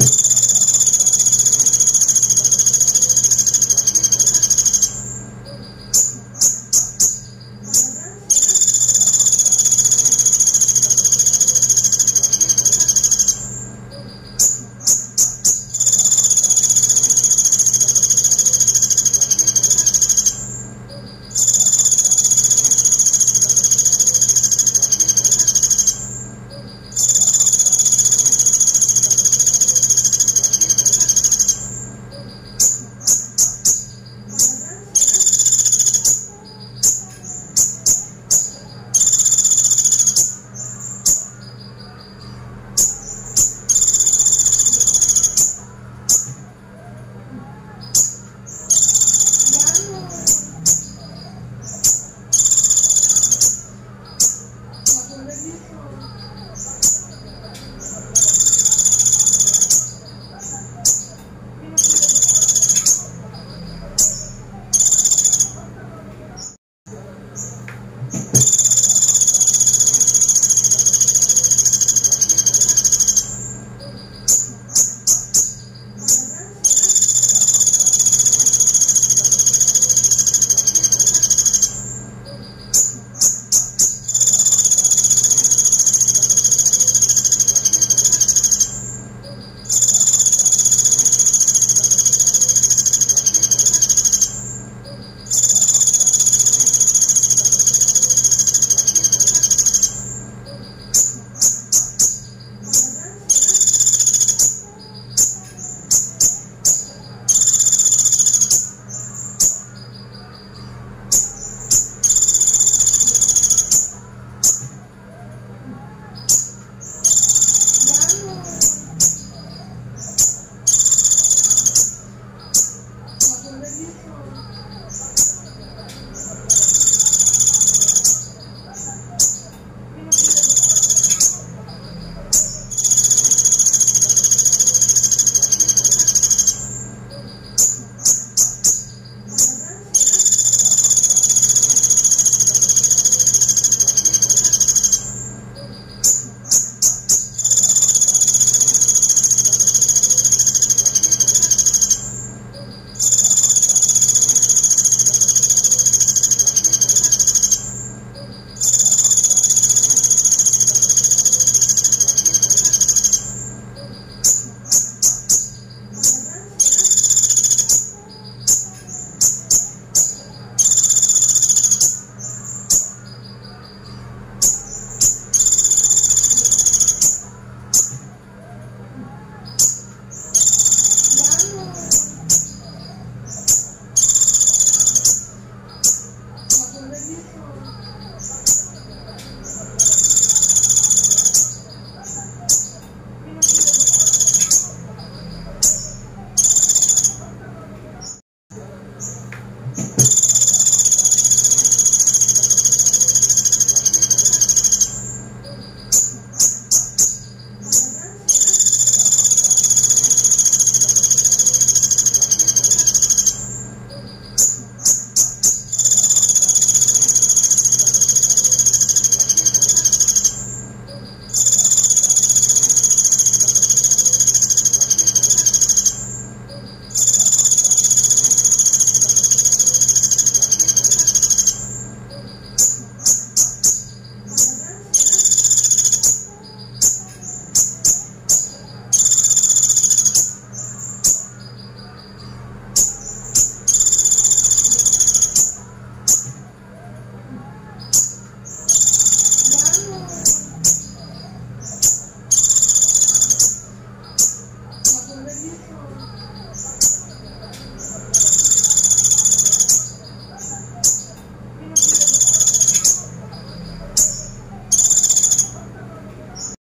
you